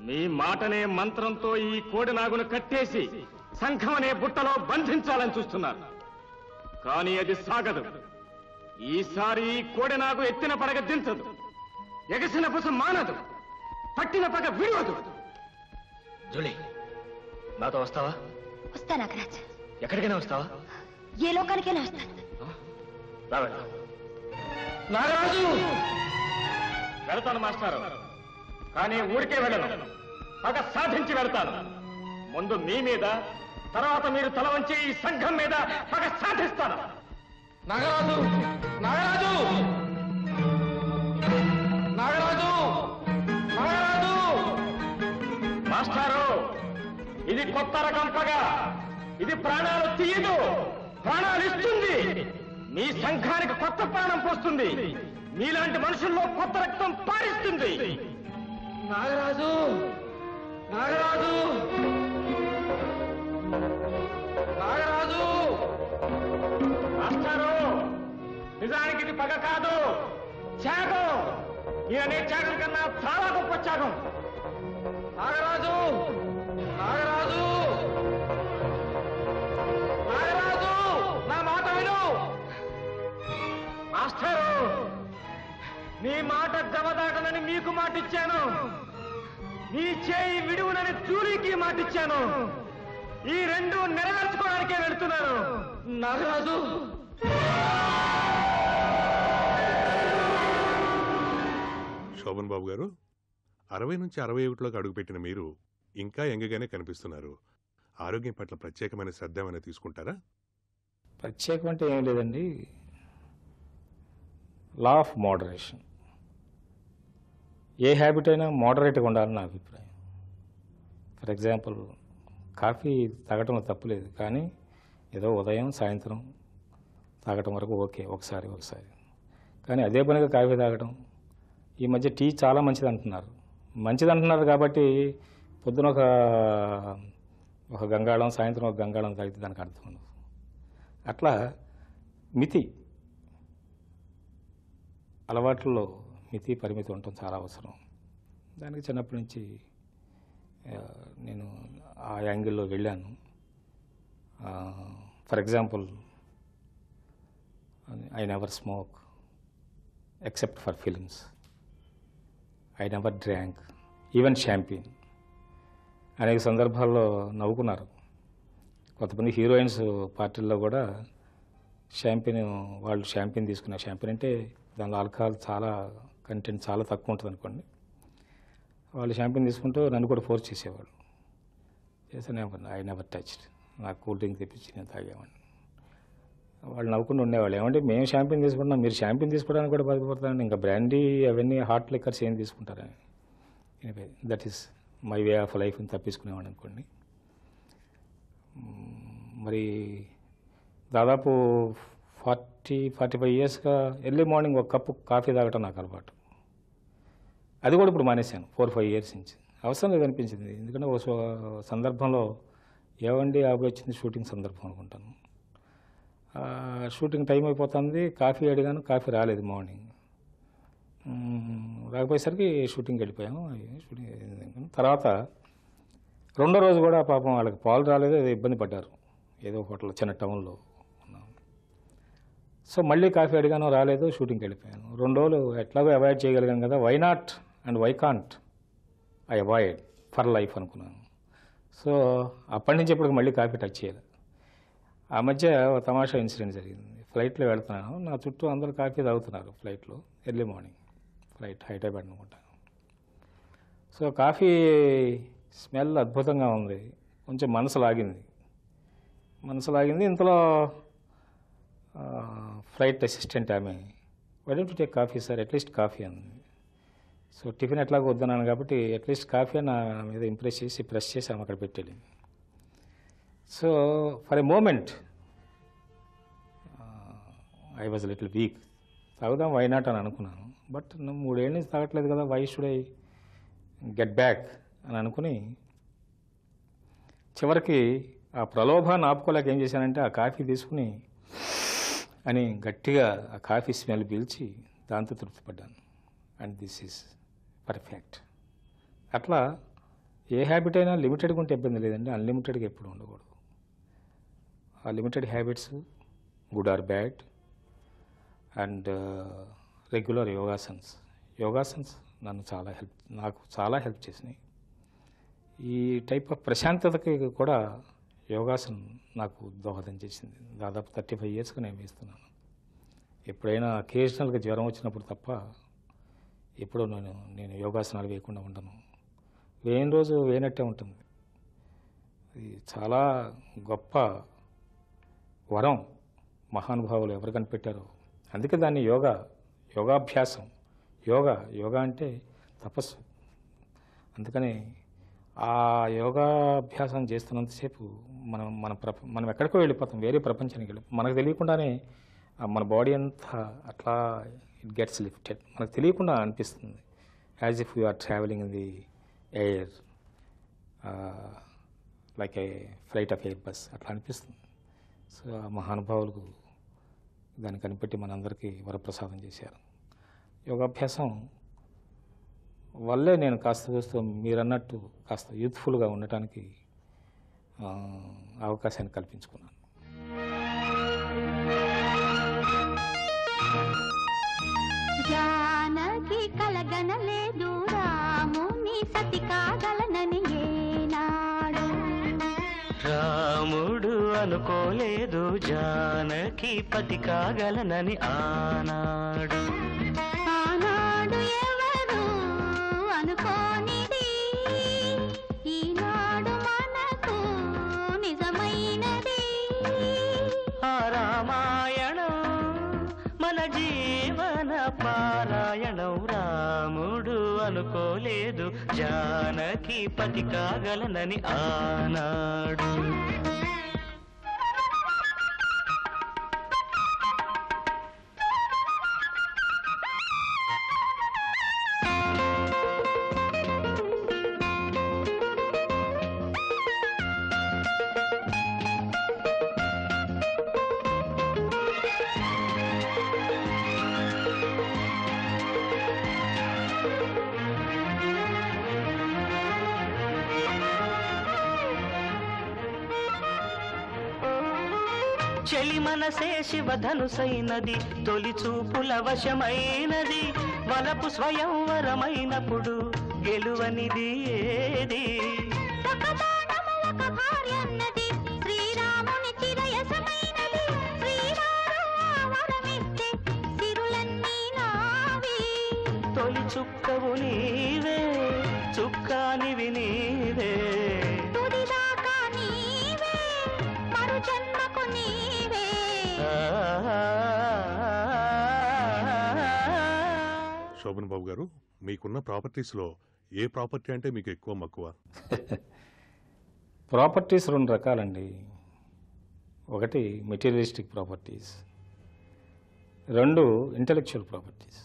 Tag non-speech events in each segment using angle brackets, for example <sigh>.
మాటనే మంత్రంతో ఈ కోడినాగును కట్టేసి సంఘం అనే బుట్టలో బంధించాలని చూస్తున్నారు. కానీ అది సాగదు. ఈసారి ఈ కోడినాగు ఎత్తిన పడగ దించదు. ఎగసిన పుస మానదు. పట్టిన పగ విడవదు. జూలీ నాతో వస్తావా? వస్తా నాగరాజ్ ఎక్కడికైనా వస్తావా? ఏ లోకానికైనా వస్తాను. నాగరాజు! వెళతాను మాస్టారు. కానీ ఊరికే వెళ్ళను. పగ సాధించి వెళ్తాను ముందు మీ మీద తర్వాత మీరు తల వంచి ఈ సంఘం మీద పగ సాధిస్తాను. నాగరాజు! నాగరాజు! నాగరాజు! నాగరాజు! మాస్టారు ఇది కొత్త రకం పగ. ఇది ప్రాణాలు తీయదు. ప్రాణాలు ఇస్తుంది. మీ సంఘానికి కొత్త ప్రాణం పోస్తుంది. మీలాంటి మనుషుల్లో కొత్త రక్తం పారిస్తుంది. నాగరాజు! నాగరాజు! నాగరాజు! మాస్టారు నిజానికి ఇది పగ కాదు. త్యాగం! ఈయనే త్యాగం కన్నా చాలా గొప్ప త్యాగం. నాగరాజు! నాగరాజు! నాగరాజు! నా మాట విను! మాస్టారు! మీ మాట జమదాటనని మీకు మాట ఇచ్చాను మీ చేయి విడువునని జూలీకి మాట ఇచ్చాను ఈ రెండు నెరవేర్చుకోవడానికే వెళ్తున్నాను. నాగరాజు! శోభన్ బాబు గారు అరవై నుంచి అరవై ఒకటిలోకి అడుగుపెట్టిన మీరు ఇంకా ఎంగగానే కనిపిస్తున్నారు. ఆరోగ్యం పట్ల ప్రత్యేకమైన శ్రద్ధ ఏమైనా తీసుకుంటారా? ప్రత్యేకం అంటే ఏం లేదండి. Law of moderation A habit అయినా మోడరేట్గా ఉండాలని నా అభిప్రాయం. ఫర్ ఎగ్జాంపుల్ కాఫీ తాగటం తప్పులేదు కానీ ఏదో ఉదయం సాయంత్రం తాగటం వరకు ఓకే ఒకసారి ఒకసారి. కానీ అదే పనిగా కాఫీ తాగటం ఈ మధ్య టీ చాలా మంచిది అంటున్నారు మంచిది అంటున్నారు కాబట్టి పొద్దున ఒక ఒక గంగాళం సాయంత్రం ఒక గంగాళం తాగితే దానికి అర్థం ఉండదు. అట్లా మితి అలవాట్లలో మితి పరిమితి ఉండటం చాలా అవసరం. దానికి చిన్నప్పటి నుంచి నేను ఆ యాంగిల్లో వెళ్ళాను. For example I never smoke except for films. I never drank even champagne. అనేక సందర్భాల్లో నవ్వుకున్నారు. కొంతమంది హీరోయిన్స్ పార్టీల్లో కూడా షాంపిన్ వాళ్ళు షాంపిన్ తీసుకున్న షాంపిన్ అంటే దానిలో ఆల్కహాల్ చాలా కంటెంట్ చాలా తక్కువ ఉంటుంది అనుకోండి. వాళ్ళు షాంపిన్ తీసుకుంటూ నన్ను కూడా ఫోర్స్ చేసేవాళ్ళు. చేసాను ఐ నెవర్ టచ్డ్ నాకు కూల్ డ్రింక్ తెప్పించి నేను తాగేవాడిని. వాళ్ళు నవ్వుకుంటూ ఉండేవాళ్ళు. ఏమంటే మేము షాంపిన్ తీసుకుంటున్నాం మీరు షాంపిన్ తీసుకోవడానికి కూడా బాధపడతాను ఇంకా బ్రాండీ అవన్నీ హాట్ లిక్కర్స్ ఏం తీసుకుంటారని. That is my way of లైఫ్ని తప్పించుకునేవాడు అనుకోండి. మరి దాదాపు ఫార్టీ ఫార్టీ ఫైవ్ ఇయర్స్గా ఎర్లీ మార్నింగ్ ఒక కప్పు కాఫీ తాగటం నాకు అలవాటు. అది కూడా ఇప్పుడు మానేశాను. ఫోర్ ఫైవ్ ఇయర్స్ నుంచి. అవసరం లేదనిపించింది. ఎందుకంటే ఒక సో- సందర్భంలో ఏవండి ఆవిడ వచ్చింది షూటింగ్ సందర్భం అనుకుంటాను. షూటింగ్ టైం అయిపోతుంది. కాఫీ అడిగాను. కాఫీ రాలేదు మార్నింగ్. రాకపోయేసరికి షూటింగ్కి వెళ్ళిపోయాము. షూటింగ్ తర్వాత రెండో రోజు కూడా పాపం వాళ్ళకి పాలు రాలేదు. ఏదో ఇబ్బంది పడ్డారు. ఏదో హోటల్ చిన్న టౌన్లో ఉన్నాం. సో మళ్ళీ కాఫీ అడిగాను. రాలేదు. షూటింగ్కి వెళ్ళిపోయాను. రెండు రోజులు ఎట్లాగో అవాయిడ్ చేయగలిగాను కదా. Why not and why can't I avoid for life అనుకున్నాను. సో అప్పటి నుంచి ఇప్పటికి మళ్ళీ కాఫీ టచ్ చేయదు ఆ మధ్య ఒక తమాషా ఇన్సిడెంట్ జరిగింది. ఫ్లైట్లో వెళ్తున్నాను. నా చుట్టూ అందరూ కాఫీ తాగుతున్నారు ఫ్లైట్లో ఎర్లీ మార్నింగ్ ఫ్లైట్ హైదరాబాద్ అనుకుంటాను సో కాఫీ స్మెల్ అద్భుతంగా ఉంది. కొంచెం మనసు లాగింది. మనసు లాగింది. ఇంతలో ఫ్లైట్ అసిస్టెంట్ ఆమె why don't take coffee sir at least coffee అంది. సో టిఫిన్ ఎట్లాగో వద్దన్నాను కాబట్టి అట్లీస్ట్ కాఫీ నా మీద ఇంప్రెస్ చేసి ప్రెస్ చేసి ఆమె అక్కడ పెట్టేది. So for a moment I was little weak. తాగుదాం వై నాట్ అని అనుకున్నాను. బట్ నువ్వు మూడేళ్ళ నుంచి తాగట్లేదు కదా why should I get back అని అనుకుని చివరికి ఆ ప్రలోభాన్ని ఆపుకోలేక ఏం చేశానంటే ఆ కాఫీ తీసుకుని అని గట్టిగా ఆ కాఫీ స్మెల్ పీల్చి దాంతో తృప్తిపడ్డాను. And this is perfect. అట్లా ఏ హ్యాబిట్ అయినా లిమిటెడ్గా ఉంటే ఇబ్బంది లేదండి. అన్లిమిటెడ్గా ఎప్పుడు ఉండకూడదు. ఆ limited habits good or bad and regular యోగాసన్స్ యోగాసన్స్ నన్ను చాలా హెల్ప్ నాకు చాలా హెల్ప్ చేసినాయి. ఈ టైప్ ఆఫ్ ప్రశాంతతకి కూడా యోగాసనం నాకు దోహదం చేసింది. దాదాపు థర్టీ ఫైవ్ ఇయర్స్గా నేను వేస్తున్నాను ఎప్పుడైనా అకేషనల్గా జ్వరం వచ్చినప్పుడు తప్ప ఎప్పుడూ నేను నేను యోగాసనాలు వేయకుండా ఉండను. వేయని రోజు వేయనట్టే ఉంటుంది. ఇది చాలా గొప్ప వరం మహానుభావులు ఎవరు కనిపెట్టారో. అందుకే దాన్ని యోగా యోగాభ్యాసం. యోగా యోగా అంటే తపస్సు. అందుకని ఆ యోగాభ్యాసం చేస్తున్నంతసేపు మనం మన ప్రప మనం ఎక్కడికో వెళ్ళిపోతాం వేరే ప్రపంచానికి వెళ్ళి మనకు తెలియకుండానే మన బాడీ అంతా అట్లా ఇట్ గెట్స్ లిఫ్టెడ్. మనకు తెలియకుండా అనిపిస్తుంది. As if you are travelling in the air like a flight of Airbus అట్లా అనిపిస్తుంది. సో ఆ మహానుభావులకు దాన్ని కనిపెట్టి మనందరికీ వరప్రసాదం చేశారు. యోగాభ్యాసం వల్లే నేను కాస్త కూస్త మీరన్నట్టు కాస్త యూత్ఫుల్గా ఉండటానికి అవకాశాన్ని కల్పించుకున్నాను. రాముడు అనుకోలేదు జానకి పతి కాగలనని ఆనాడు. ఆనాడు ఎవరు అనుకోని అనుకోలేదు. జానకి పతి కాగలనని ఆనాడు. చెలి మనసే శివధనుసైనది తొలి చూపుల వశమైనది వలపు స్వయంవరమైనప్పుడు గెలువనిది ఏది? తొలి చుక్కవు నీవే చుక్కానివి నీవే శోభన్ బాబు గారు మీకున్న ప్రాపర్టీస్లో ఏ ప్రాపర్టీ అంటే మీకు ఎక్కువ మక్కువ? <laughs> ప్రాపర్టీస్ రెండు రకాలండి. ఒకటి మెటీరియలిస్టిక్ ప్రాపర్టీస్ రెండు ఇంటలెక్చువల్ ప్రాపర్టీస్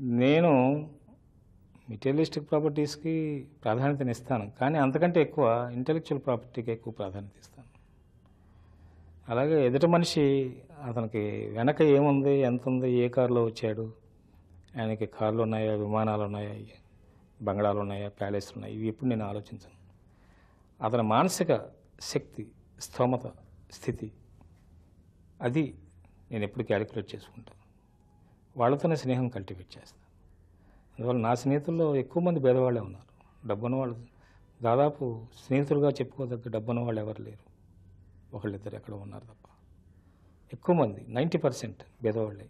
నేను మెటీరియలిస్టిక్ ప్రాపర్టీస్కి ప్రాధాన్యతనిస్తాను కానీ అంతకంటే ఎక్కువ ఇంటలెక్చువల్ ప్రాపర్టీకి ఎక్కువ ప్రాధాన్యత ఇస్తాను. అలాగే ఎదుటి మనిషి అతనికి వెనక ఏముంది ఎంత ఉంది ఏ కారులో వచ్చాడు ఆయనకి కార్లు ఉన్నాయా విమానాలు ఉన్నాయా బంగళాలు ఉన్నాయా ప్యాలెస్లు ఉన్నాయా ఇవి ఎప్పుడు నేను ఆలోచించను. అతని మానసిక శక్తి స్థోమత స్థితి అది నేను ఎప్పుడు క్యాలిక్యులేట్ చేసుకుంటాను వాళ్ళతోనే స్నేహం కల్టివేట్ చేస్తాను అందువల్ల నా స్నేహితుల్లో ఎక్కువ మంది పేదవాళ్ళే ఉన్నారు. డబ్బున్న వాళ్ళు దాదాపు స్నేహితులుగా చెప్పుకోదగ్గ డబ్బున్న వాళ్ళు ఎవరు లేరు. ఒకళ్ళిద్దరు ఎక్కడ ఉన్నారు తప్ప. ఎక్కువ మంది నైంటీ పర్సెంట్ పేదవాళ్ళే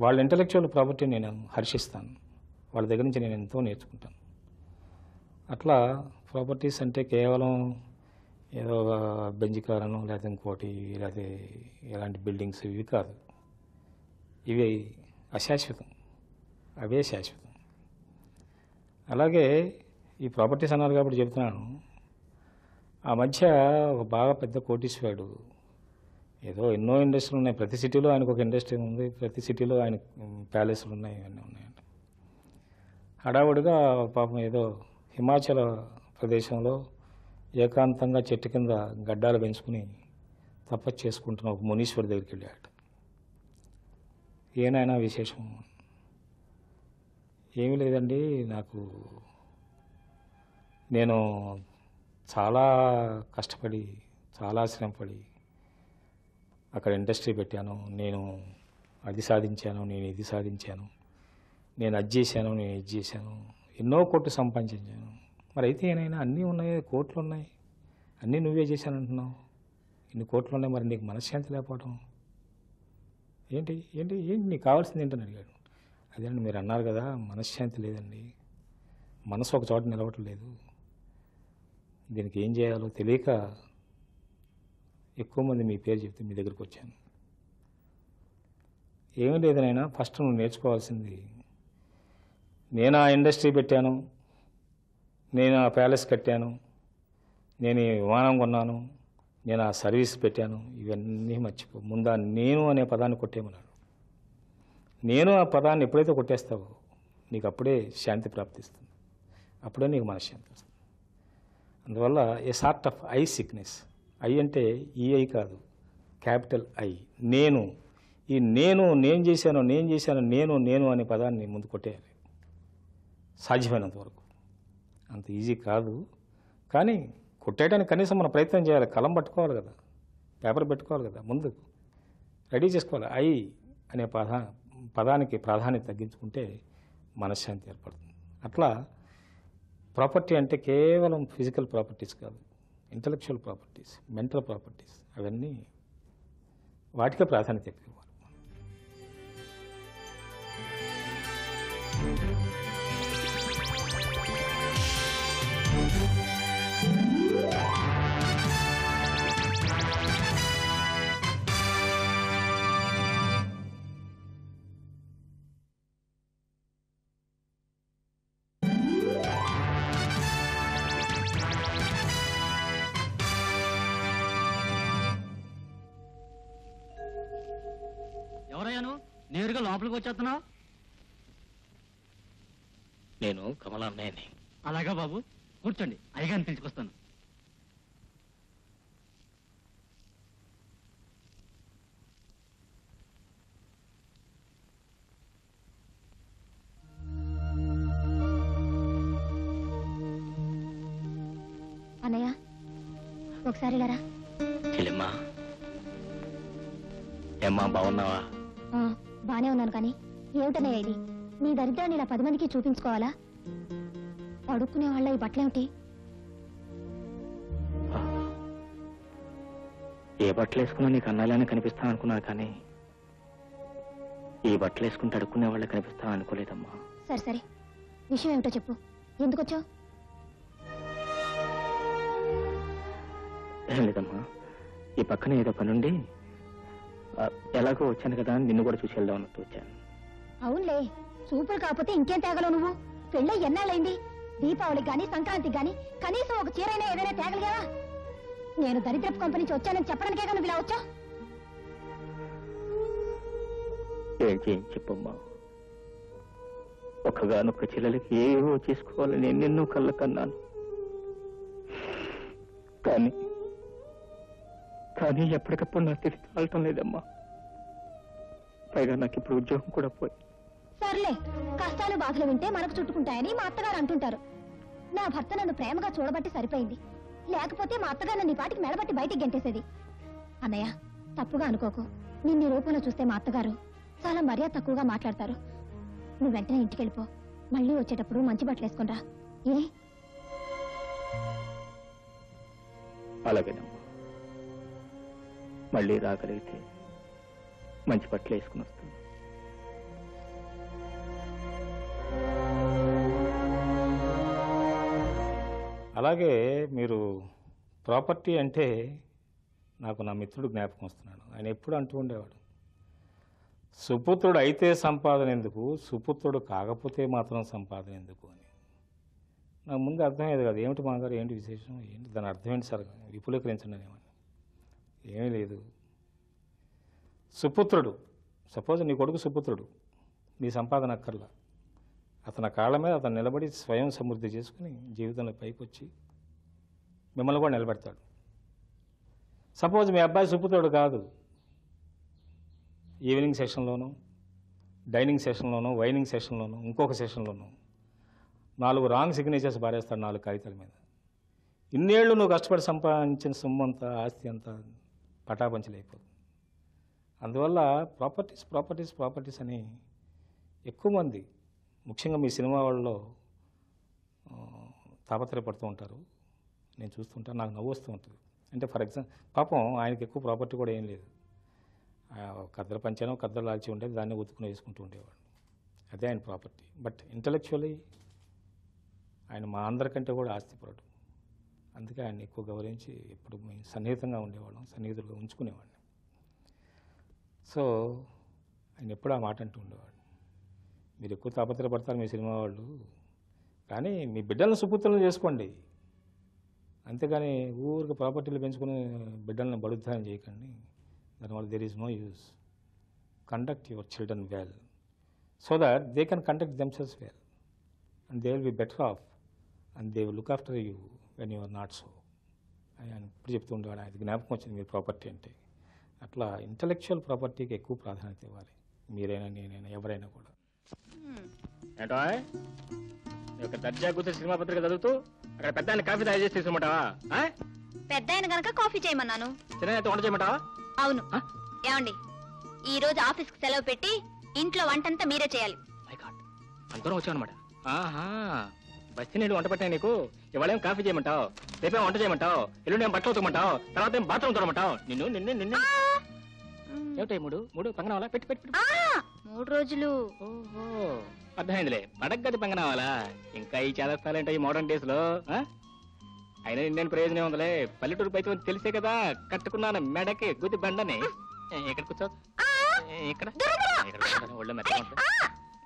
వాళ్ళ ఇంటలెక్చువల్ ప్రాపర్టీ నేను హర్షిస్తాను. వాళ్ళ దగ్గర నుంచి నేను ఎంతో నేర్చుకుంటాను. అట్లా ప్రాపర్టీస్ అంటే కేవలం ఏదో ఒక బెంజ్ లేకపోతే ఇంకోటి లేకపోతే ఎలాంటి బిల్డింగ్స్ ఇవి కాదు. ఇవి అశాశ్వతం. అవే శాశ్వతం. అలాగే ఈ ప్రాపర్టీస్ అన్నారు కాబట్టి చెప్తున్నాను. ఆ మధ్య ఒక బాగా పెద్ద కోటీశ్వరుడు ఏదో ఎన్నో ఇండస్ట్రీలు ఉన్నాయి. ప్రతి సిటీలో ఆయనకు ఒక ఇండస్ట్రీ ఉంది. ప్రతి సిటీలో ఆయన ప్యాలెస్లు ఉన్నాయి. ఇవన్నీ ఉన్నాయండి హడావుడిగా పాపం ఏదో హిమాచల ప్రదేశంలో ఏకాంతంగా చెట్టు కింద గడ్డాలు పెంచుకుని తపస్సు చేసుకుంటున్న ఒక మునీశ్వరి దగ్గరికి వెళ్ళాడు ఏనాయనా విశేషం? ఏమీ లేదండి. నాకు నేను చాలా కష్టపడి చాలా శ్రమపడి అక్కడ ఇండస్ట్రీ పెట్టాను నేను అది సాధించాను నేను ఇది సాధించాను నేను అది చేశాను నేను ఇది చేశాను ఎన్నో కోట్లు సంపాదించాను. మరి అయితే ఏనైనా అన్నీ ఉన్నాయి కోట్లు ఉన్నాయి అన్నీ నువ్వే చేశానంటున్నావు. ఇన్ని కోట్లు ఉన్నాయి మరి నీకు మనశ్శాంతి లేకపోవడం ఏంటి ఏంటి ఏంటి నీకు కావాల్సింది ఏంటని అడిగాడు. అదేనండి మీరు అన్నారు కదా మనశ్శాంతి లేదండి మనసు ఒక చోట నిలవట్లేదు దీనికి ఏం చేయాలో తెలియక ఎక్కువ మంది మీ పేరు చెప్తే మీ దగ్గరికి వచ్చాను. ఏమీ లేదనైనా ఫస్ట్ నువ్వు నేర్చుకోవాల్సింది నేను ఆ ఇండస్ట్రీ పెట్టాను నేను ఆ ప్యాలెస్ కట్టాను నేను విమానం కొన్నాను నేను ఆ సర్వీస్ పెట్టాను ఇవన్నీ మర్చిపో ముందా నేను అనే పదాన్ని కొట్టేమన్నాడు నేను ఆ పదాన్ని ఎప్పుడైతే కొట్టేస్తావో నీకు అప్పుడే శాంతి ప్రాప్తిస్తుంది. అప్పుడే నీకు మనశ్శాంతి వస్తుంది. అందువల్ల a sort of I sickness I అంటే ఈ ఐ కాదు క్యాపిటల్ ఐ. నేను ఈ నేను నేను చేశాను నేను చేశాను నేను నేను అనే పదాన్ని ముందు కొట్టేయాలి. సాధ్యమైనంత వరకు. అంత ఈజీ కాదు. కానీ కొట్టేయడానికి కనీసం మనం ప్రయత్నం చేయాలి. కలం పట్టుకోవాలి కదా. పేపర్ పెట్టుకోవాలి కదా. ముందు రెడీ చేసుకోవాలి. ఐ అనే పదా పదానికి ప్రాధాన్యత తగ్గించుకుంటే మనశ్శాంతి ఏర్పడుతుంది. అట్లా ప్రాపర్టీ అంటే కేవలం ఫిజికల్ ప్రాపర్టీస్ కాదు. ఇంటలెక్చువల్ ప్రాపర్టీస్ మెంటల్ ప్రాపర్టీస్ అవన్నీ వాటికే ప్రాధాన్యత ఎక్కువ అన్నయ్యని అలాగా బాబు కూర్చోండి. అయ్యగారిని పిలుచుకొస్తాను. అన్నయ్య ఒకసారి ఇలా రా. చెల్లెమ్మా ఏమ్మా బాగున్నావా? ఆ బానే ఉన్నాను కానీ ఏమిటన్నయ్య ఇది? నీ దరిద్రాన్ని ఇలా పది మందికి చూపించుకోవాలా? అడుక్కునే వాళ్ళ ఈ బట్టలేమిటి? ఏ బట్టలు వేసుకున్నా నీకు అన్నాలని కనిపిస్తాను అనుకున్నాను కానీ ఈ బట్టలు వేసుకుంటే అడుక్కునే వాళ్ళకి కనిపిస్తాను అనుకోలేదమ్మా. సరే సరే. విషయం ఏమిటో చెప్పు. ఎందుకు వచ్చావు ఏం లేదమ్మా. ఈ పక్కన ఏదో పనుండి ఎలాగో వచ్చాను కదా అని నిన్ను కూడా చూసి వెళ్దాం అన్నట్టు వచ్చాను. అవునులే. చూపులు కాకపోతే ఇంకేం తేగలవు నువ్వు? పెళ్ళై ఎన్నాళ్ళైంది దీపావళికి గాని సంక్రాంతికి గాని కనీసం ఒక చీరైనా ఏదైనా తేగలిగావా? నేను దరిద్రపు కంపెనీ నుంచి వచ్చానని చెప్పడానికే నువ్వు ఇలా ఏం చేయం చెప్పమ్మా. ఒక్కగానొక్క చెల్లెలకి ఏవో చేసుకోవాలని ఎన్నెన్నో కళ్ళ కన్నాను కానీ కానీ ఎప్పటికప్పుడు నా తిరిగి తాళటం లేదమ్మా. పైగా నాకు ఇప్పుడు ఉద్యోగం కూడా పోయి సర్లే కష్టాలు బాధలు వింటే మనకు చుట్టుకుంటాయని మా అత్తగారు అంటుంటారు. నా భర్త నన్ను ప్రేమగా చూడబట్టి సరిపోయింది. లేకపోతే మా అత్తగారు నన్ను పాటికి మెడబట్టి బయటికి గెంటేసేది. అన్నయ్య తప్పుగా అనుకోకు. నిన్ను రూపంలో చూస్తే మా అత్తగారు చాలా మర్యాద తక్కువగా మాట్లాడతారు. నువ్వు వెంటనే ఇంటికి వెళ్ళిపో మళ్ళీ వచ్చేటప్పుడు మంచి బట్టలు వేసుకుని ఏ? అలాగేనమ్మా. మళ్ళీ రాగలిగితే మంచి బట్టలు వేసుకుని వస్తాను. అలాగే మీరు ప్రాపర్టీ అంటే నాకు నా మిత్రుడు జ్ఞాపకం వస్తున్నాడు. ఆయన ఎప్పుడు అంటూ ఉండేవాడు. సుపుత్రుడు అయితే సంపాదన ఎందుకు సుపుత్రుడు కాకపోతే మాత్రం సంపాదన ఎందుకు అని. నాకు ముందు అర్థమయ్యేది కాదు. ఏమిటి మాగారు ఏంటి విశేషం? ఏంటి? దాని అర్థం ఏంటి సార్? విపులీకరించండి ఏమని ఏమీ లేదు. సుపుత్రుడు సపోజ్ నీ కొడుకు సుపుత్రుడు నీ సంపాదన అక్కర్లా. అతని కాళ్ళ మీద అతను నిలబడి స్వయం సమృద్ధి చేసుకుని జీవితంలో పైకి వచ్చి మిమ్మల్ని కూడా నిలబెడతాడు. సపోజ్ మీ అబ్బాయి సుపుత్రుడు కాదు. ఈవినింగ్ సెషన్లోనూ డైనింగ్ సెషన్లోనూ వైనింగ్ సెషన్లోనూ ఇంకొక సెషన్లోనూ నాలుగు రాంగ్ సిగ్నేచర్స్ పారేస్తాడు నాలుగు కాగితాల మీద. ఇన్నేళ్ళు నువ్వు కష్టపడి సంపాదించిన సొమ్ము అంతా ఆస్తి అంతా పటాపంచలైపోతుంది అందువల్ల ప్రాపర్టీస్ ప్రాపర్టీస్ ప్రాపర్టీస్ అని ఎక్కువ మంది ముఖ్యంగా మీ సినిమా వాళ్ళలో తాపత్రయపడుతూ ఉంటారు. నేను చూస్తుంటాను నాకు నవ్వు వస్తూ ఉంటుంది. అంటే ఫర్ ఎగ్జాంపుల్ పాపం ఆయనకి ఎక్కువ ప్రాపర్టీ కూడా ఏం లేదు. ఆ, కద్దరు పంచానో కద్దరు లాల్చి ఉండేది దాన్ని ఉతుకుని వేసుకుంటూ ఉండేవాడు. అదే ఆయన ప్రాపర్టీ. బట్ ఇంటలెక్చువల్లీ ఆయన మా అందరికంటే కూడా ఆస్తిపరుడు. అందుకే ఆయన ఎక్కువ గౌరవించి ఎప్పుడు మేము సన్నిహితంగా ఉండేవాళ్ళం సన్నిహితులుగా ఉంచుకునేవాడిని. సో ఆయన ఎప్పుడు ఆ మాట అంటూ ఉండేవాడు. మీరు ఎక్కువ తాపత్రయపడతారు మీ సినిమా వాళ్ళు. కానీ మీ బిడ్డలను సుపుత్రులను చేసుకోండి. అంతేగాని ఊరికి ప్రాపర్టీలు పెంచుకుని బిడ్డలను బడుద్దానం చేయకండి. దానివల్ల there is no use. Conduct your children well. So that they can conduct themselves well. And they will be better off and they will look after you when you're not so. అని ఆయన ఇప్పుడు చెప్తూ ఉండేవాడు ఆయన జ్ఞాపకం వచ్చింది మీరు property అంటే. అట్లా ఇంటలెక్చువల్ ప్రాపర్టీకి ఎక్కువ ప్రాధాన్యత ఇవ్వాలి. మీరైనా నేనైనా ఎవరైనా కూడా. ఏంటో నీ యొక్క దర్జా కూర్చొని సినిమా పత్రిక చదువుతూ అక్కడ పెద్ద ఆయన కాఫీ తయారు చేసి తీసుకుంటావా? పెద్ద ఆయన గనక కాఫీ చేయమన్నాను. చిన్న అయితే వంట చేయమంటావా? అవును? ఏమండి ఈ రోజు ఆఫీస్కి సెలవు పెట్టి ఇంట్లో వంటంతా మీరే చేయాలి. అంతరం వచ్చావు అనమాట ఆహా బస్తి నీళ్ళు వంట పెట్టా నీకు. ఇవాళ కాఫీ చేయమంటావు? రేపేం వంట చేయమంటావు? ఎల్లుండి ఏం బట్టలు ఉతకమంటావు? తర్వాత ఏం బాత్రూమ్ తోడమంటావు? నిన్ను నిన్ను నిన్ను. ఏమిటాయి మూడు? మూడు? పంగనావాలా పెట్టి పెట్టి పెట్టి. మూడు రోజులు. ఓహో. అర్థమైందిలే. పడగ్గది పంగనావాలా ఇంకా ఈ చేదస్తాలేంట ఈ మోడర్న్ డేస్లో ఆ? అయినా ఇండియన్ ప్రయోజనం ఉందిలే. పల్లెటూరు పైకి తెలిసే కదా కట్టుకున్నాను మెడకి గుద్ది బండని. ఏ, ఇక్కడ కూర్చో? ఏ, ఇక్కడ ఇక్కడ కూర్చోని ఒళ్ళు మెత్తగా ఉంటుంది.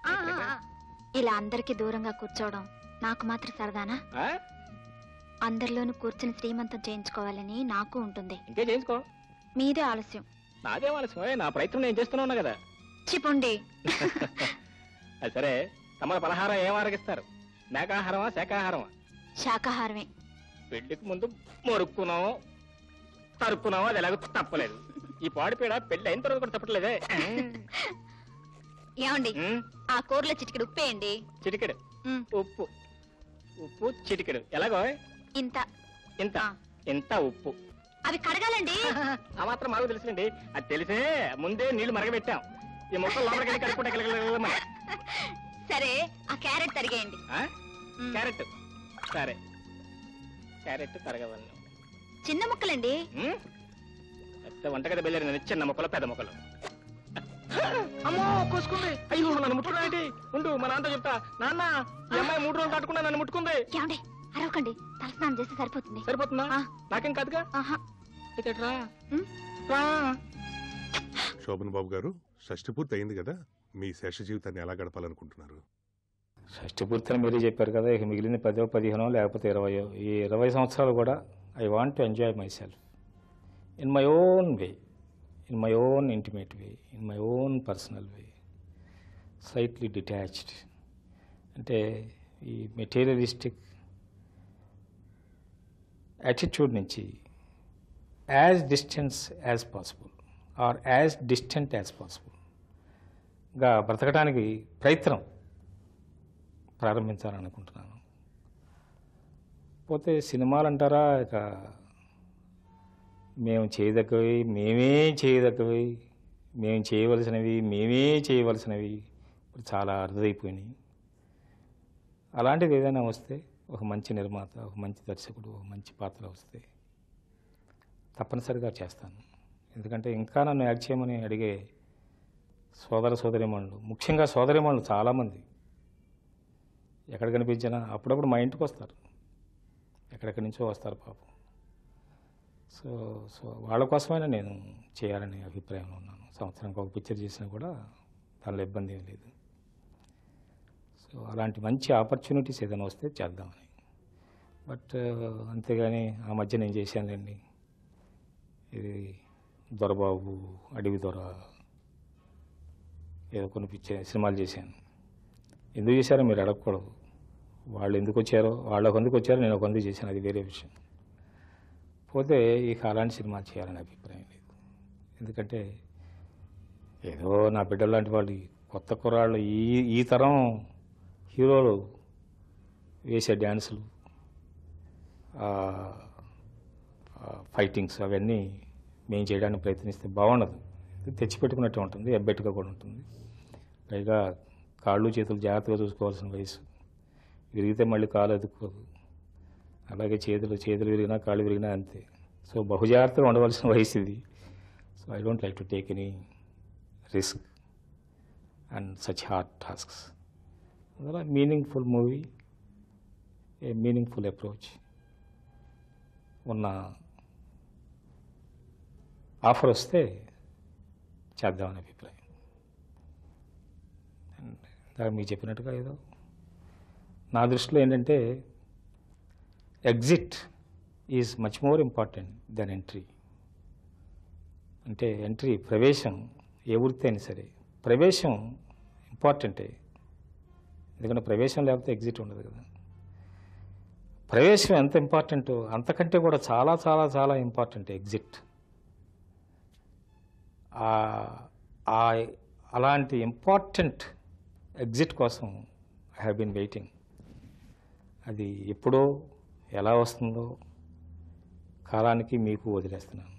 ఆ, ఆ, ఆ. ఇలా అందరికి దూరంగా కూర్చోవడం నాకు మాత్రం సరదానా? ఆ? అందరిలోనూ కూర్చుని శ్రీమంతం చేయించుకోవాలని నాకు ఉంటుంది. ఇంకే చేయించుకో? మీదే ఆలస్యం. నాదేం ఆలస్యమే? నా ప్రయత్నం నేను చేస్తూనే ఉన్నా కదా. చిపోండి అది <laughs> సరే తమ పలహారం ఏం ఆరగిస్తారు? మేకాహారమా శాకాహారమా? శాకాహారమే. పెళ్ళికి ముందు మొరుక్కున్నాము తరుక్కున్నాము అది ఎలాగో తప్పలేదు. ఈ పాడిపీడ పెళ్ళి అయిన తర్వాత కూడా తప్పట్లేదే. <laughs> ఏమండి? ఉమ్, ఆ కూరలో చిటికెడు ఉప్పేయండి చిటికెడు? ఉమ్, ఉప్పు. ఉప్పు చిటికెడు. ఎలాగో? ఇంత. ఇంత. ఆ. ఇంత ఉప్పు. అవి కడగాలండి. <laughs> ఆ మాత్రం మాకు తెలుసులేండి. అది తెలిసే ముందే నీళ్ళు మరగబెట్టాం. ఈ మొక్కలు లోపలికి కలుపుకుంటే. <laughs> సరే ఆ క్యారెట్ తరిగేయండి. క్యారెట్? సరే. క్యారెట్ తరగవలను. చిన్న ముక్కలండి? పెద్ద వంటగది బయలుదేరిన చిన్న మొక్కలు పెద్ద మొక్కలు. <laughs> అమ్మో కోసుకుంది. అయ్యో నన్ను ముట్టుకున్నాయి ఉండు మా నాన్నతో చెప్తా. నాన్న ఈ అమ్మాయి మూడు రోజులు తట్టుకున్నా నన్ను ముట్టుకుంది. ఏమండి? అరవకండి. తలస్నానం చేస్తే సరిపోతుంది. సరిపోతుందా. నాకేం కాదుగా? ఆహా. అయితే. రా. శోభన్ బాబు గారు షష్టి పూర్తి అయింది కదా. మీ శేష జీవితాన్ని ఎలా గడపాలనుకుంటున్నారు? షష్టి పూర్తిని మీరే చెప్పారు కదా ఇక మిగిలిన పదో పదిహేనో లేకపోతే ఇరవయో ఈ ఇరవై సంవత్సరాలు కూడా I want to enjoy myself in my own way in my own intimate way in my own personal way slightly detached అంటే ఈ మెటీరియలిస్టిక్ యాటిట్యూడ్ నుంచి as distance as possible or as distant as పాసిబుల్గా బ్రతకడానికి ప్రయత్నం ప్రారంభించాలనుకుంటున్నాను. పోతే సినిమాలు అంటారా ఇక మేము చేయదగ్గవి మేమే చేయదగ్గవి మేము చేయవలసినవి మేమే చేయవలసినవి ఇప్పుడు చాలా అరుదైపోయినాయి. అలాంటిది ఏదైనా వస్తే ఒక మంచి నిర్మాత ఒక మంచి దర్శకుడు ఒక మంచి పాత్ర వస్తే తప్పనిసరిగా చేస్తాను. ఎందుకంటే ఇంకా నన్ను యాక్ట్ చేయమని అడిగే సోదర సోదరిమణులు ముఖ్యంగా సోదరిమణులు చాలామంది. ఎక్కడ కనిపించినా అప్పుడప్పుడు మా ఇంటికి వస్తారు. ఎక్కడెక్కడి నుంచో వస్తారు పాపం. సో సో వాళ్ళ కోసమైనా నేను చేయాలనే అభిప్రాయంలో ఉన్నాను. సంవత్సరానికి ఒక పిక్చర్ చేసినా కూడా దానిలో ఇబ్బంది ఏం లేదు. సో అలాంటి మంచి ఆపర్చునిటీస్ ఏదైనా వస్తే చేద్దామని. బట్ అంతేగాని ఆ మధ్య నేను చేశానులేండి. ఇది దొరబాబు అడవి దొర ఏదో కొన్ని పిక్చర్ సినిమాలు చేశాను. ఎందుకు చేశారో మీరు అడగకూడదు. వాళ్ళు ఎందుకు వచ్చారో వాళ్ళు కొందుకు వచ్చారో నేను కొందుకు చేశాను అది వేరే విషయం. పోతే ఇక అలాంటి సినిమాలు చేయాలని అభిప్రాయం లేదు. ఎందుకంటే ఏదో నా బిడ్డలు లాంటి వాళ్ళు కొత్త కుర్రాళ్ళు ఈ ఈ తరం హీరోలు వేసే డ్యాన్సులు ఫైటింగ్స్ అవన్నీ మేము చేయడానికి ప్రయత్నిస్తే బాగుండదు. తెచ్చిపెట్టుకున్నట్టు ఉంటుంది ఎబ్బెట్టుగా కూడా ఉంటుంది. పైగా కాళ్ళు చేతులు జాగ్రత్తగా చూసుకోవాల్సిన వయసు. విరిగితే మళ్ళీ కాలు ఎదుక్కోదు అలాగే చేతులు చేతులు విరిగినా కాళ్ళు విరిగినా అంతే. సో బహుజాగ్రత్తగా ఉండవలసిన వయసు ఇది. So I don't like to take any risk and such hard tasks. అందువల్ల మీనింగ్ఫుల్ మూవీ ఏ మీనింగ్ఫుల్ అప్రోచ్ ఉన్న ఆఫర్ వస్తే చేద్దామని అభిప్రాయం. అండ్ ఇందాక మీకు చెప్పినట్టుగా ఏదో నా దృష్టిలో ఏంటంటే exit is much more important than entry. అంటే ఎంట్రీ ప్రవేశం ఏ వృత్తి అయినా సరే ప్రవేశం ఇంపార్టెంటే. ఎందుకంటే ప్రవేశం లేకపోతే ఎగ్జిట్ ఉండదు కదా. ప్రవేశం ఎంత ఇంపార్టెంటో అంతకంటే కూడా చాలా చాలా చాలా ఇంపార్టెంట్ ఎగ్జిట్. అలాంటి ఇంపార్టెంట్ ఎగ్జిట్ కోసం ఐ హ్యావ్ బీన్ వెయిటింగ్ అది ఎప్పుడో ఎలా వస్తుందో కాలానికి మీకు వదిలేస్తున్నాను.